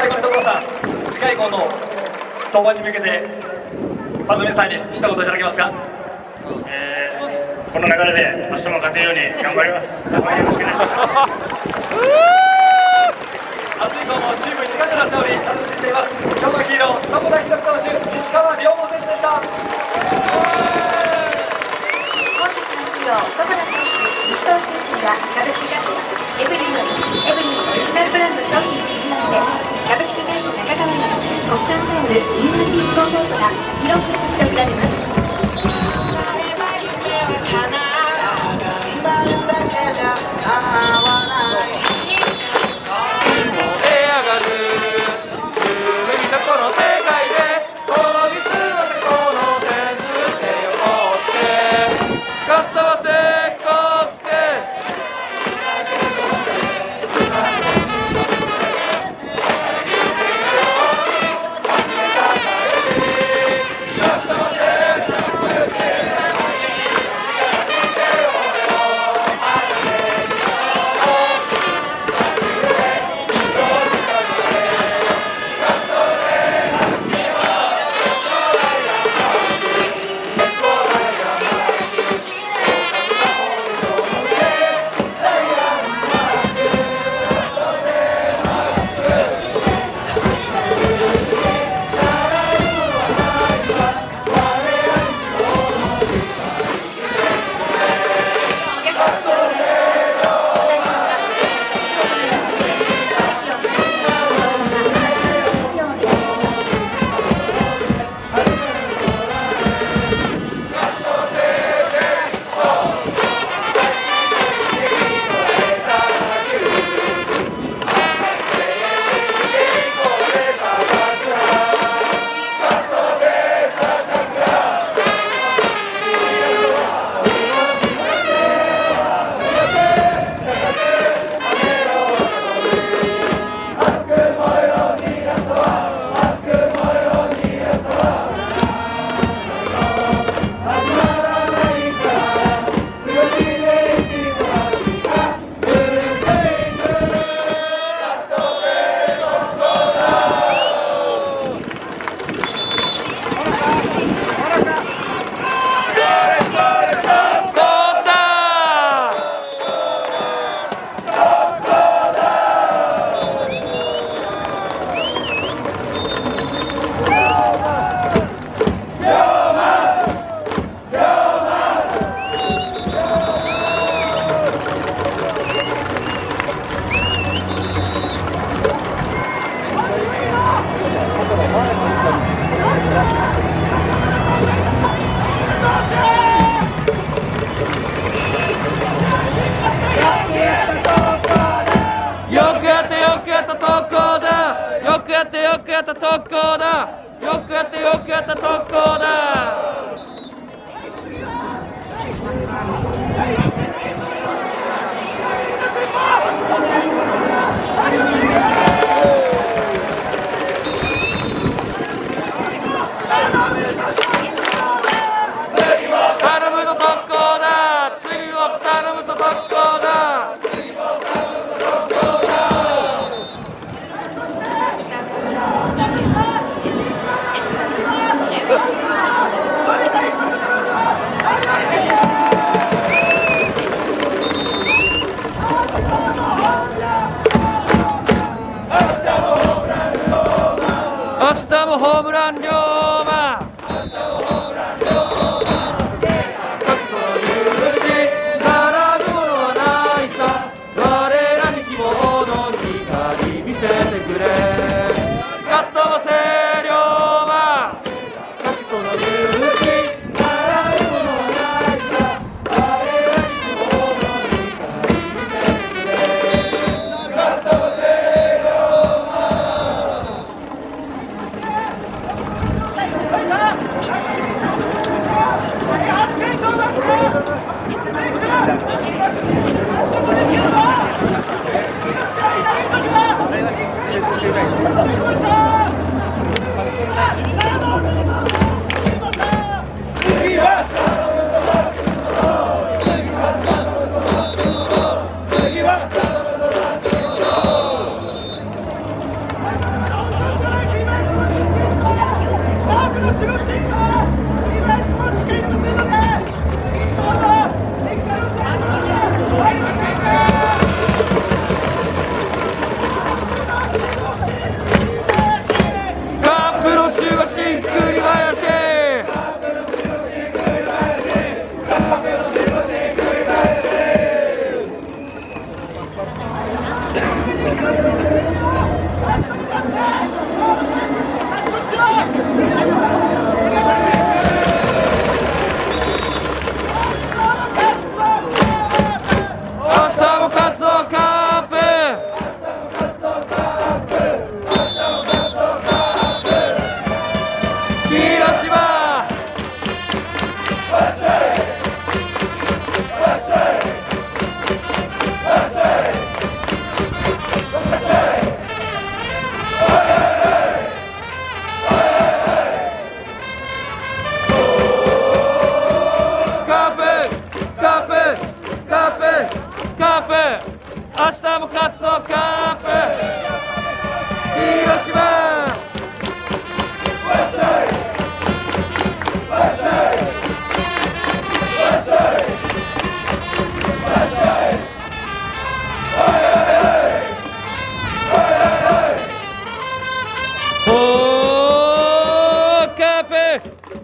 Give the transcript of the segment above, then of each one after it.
最後に所さん次回以降の当番に向けてファンの皆さんに一言いただけますか？えーこの流れで明日も勝てるように頑張ります。よろしくお願いします。明日以降もチーム一丸での勝利楽しみにしています。今日のヒーロー迫田秀投手石川選手でした。本日のヒーロー、戸村投手、西川選手には株式会社エブリィのエブリィオリジナルブランド商品ルミニワンピースコンポートがくやってよくやった特攻だ。よくやってよくやった特攻だ。次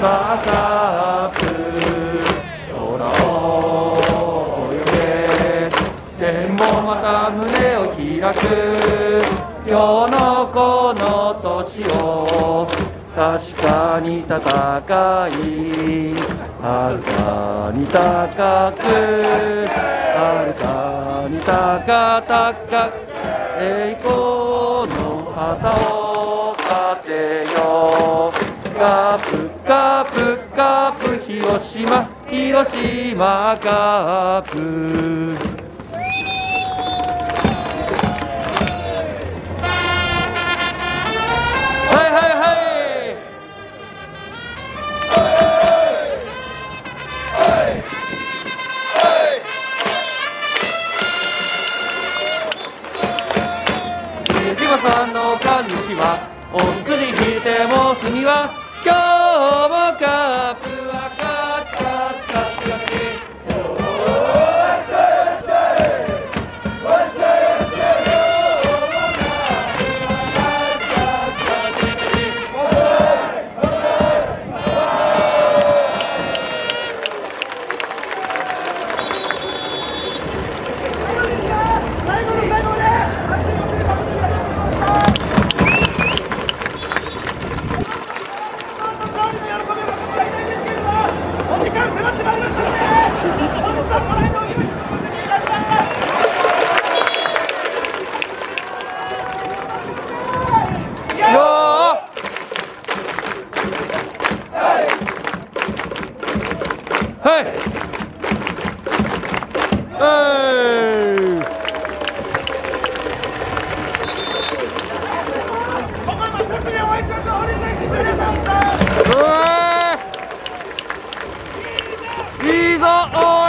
広島カープ空を泳げ天もまた胸を開く今日のこの年を確かに戦い遥かに高く遥かに高々栄光の旗を広島広島カープ。はいはいはい。千葉さんの神主はおくじ引いてもすには今日もカープ。時間迫ってまいりましたので、本日はご来場をしさせい。お会いしましょ。さん、ん。三